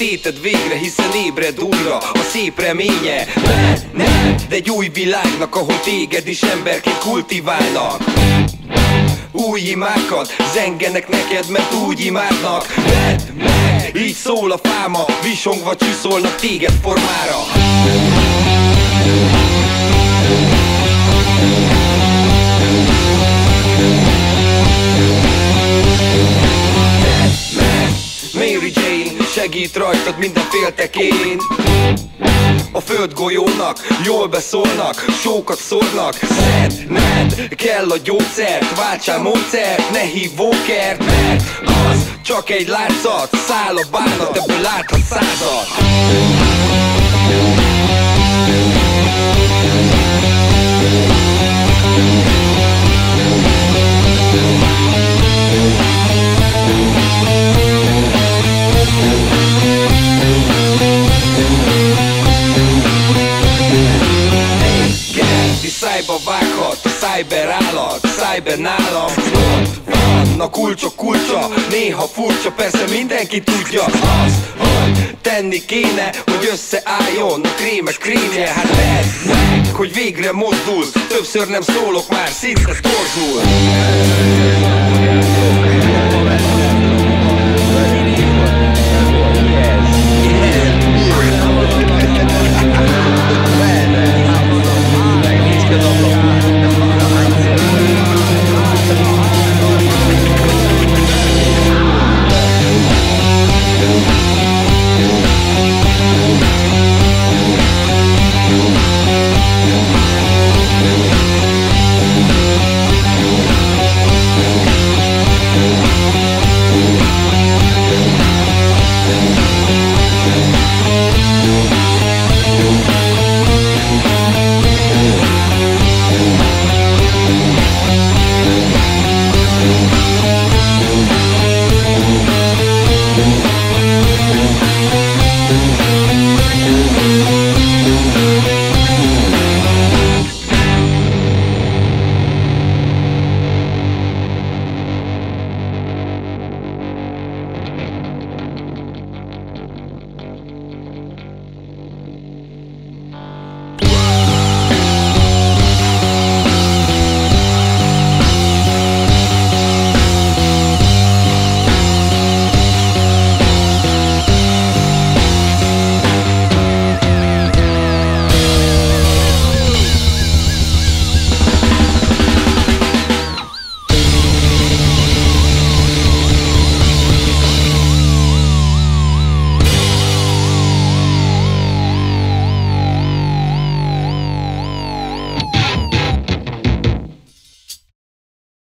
léted végre, hiszen ébred újra A szép reménye, De egy új világnak, ahol téged is emberként kultiválnak. Új imákat Zengenek neked, mert úgy imádnak. Vedd meg, így szól a fáma Visongva csiszolnak téged formára segít rajtad minden féltekén. A földgolyónak Jól beszólnak, sókat szórnak Szedned kell a gyógyszert Váltsál módszert, ne hív vókert Mert az csak egy látszat. Száll a bánat, ebből láthat százat cyber állat, cyber nálam. Ott van a kulcsok kulcsa, néha furcsa, persze mindenki tudja Azt, hogy tenni kéne, hogy összeálljon a krémes krémje. Hát vedd meg, hogy végre mozdulsz, többször nem szólok már, szinte torzul